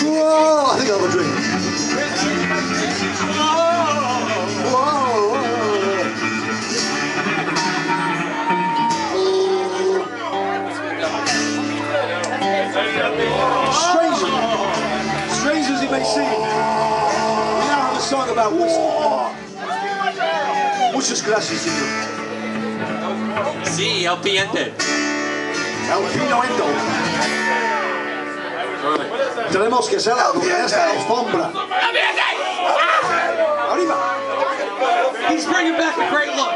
Whoa, I think I'll have a drink. Whoa, whoa. Strange, strange as may seem, we now have a song about whiskey. Muchas gracias, señor. Sí, el piente. El Pino Endo. Tenemos que alfombra. Arriba. He's bringing back a great look.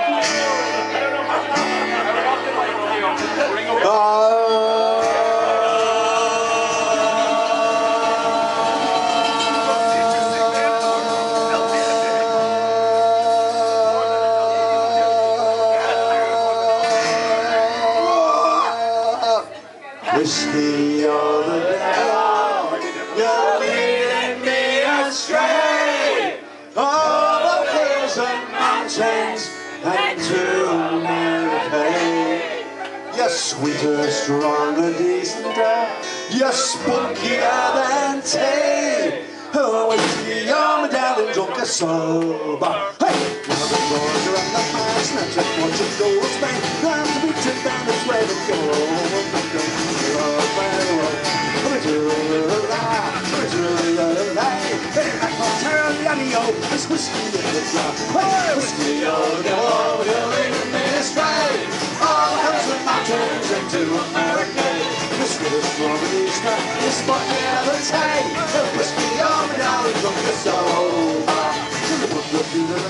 Whiskey of the mountains and to America. You're sweeter, stronger, decenter. You're spunkier than tea. Oh, whiskey, darling, drunk or sober. Hey! Now the Georgia and the man, snatch up what you go to Spain. Time to be down this way to go. It's whiskey in the jar. Hey, whiskey, never take. Whiskey, oh, my darling, drunk the sober. So the book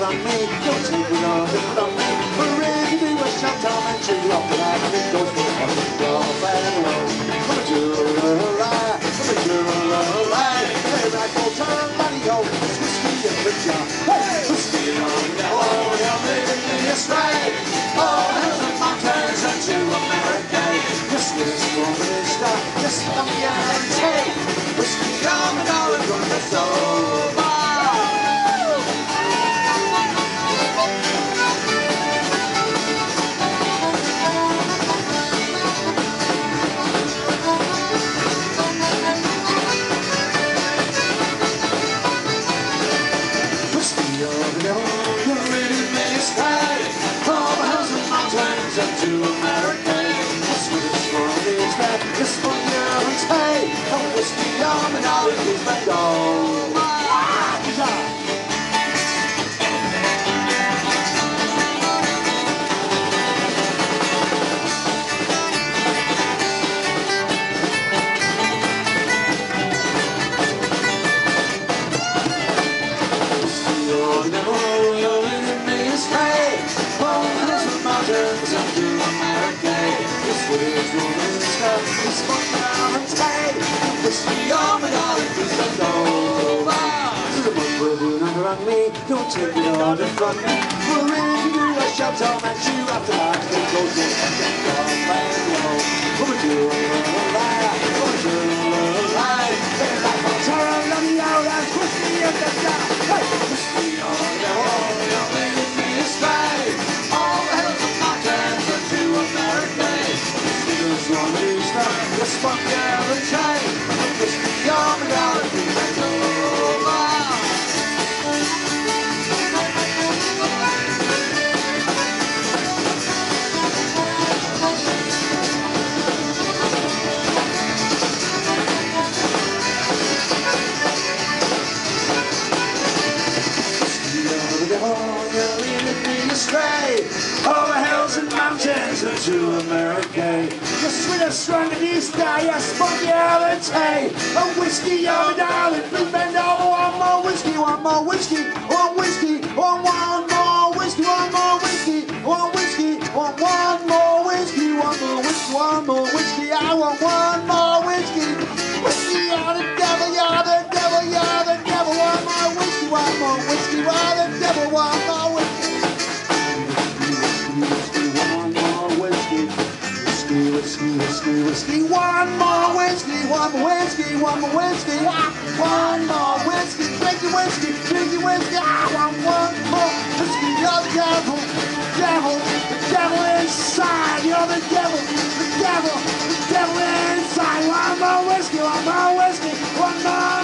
on me, don't me. You do a I'll the back, and for one of the bad road. Come and do don't take it on in front me. You do a shot, I'll match you after that. It into America. The sweetest, strongest east guy, yes, spunky holiday. A whiskey on the darling, please bend over. One more whiskey, one more whiskey, whiskey, whiskey, whiskey. One more whiskey, one more whiskey, one more whiskey. One more whiskey, drink your whiskey, drink your whiskey. I want one more whiskey. You're the devil, devil, the devil inside. You're the devil, the devil, the devil inside. One more whiskey, one more whiskey, one more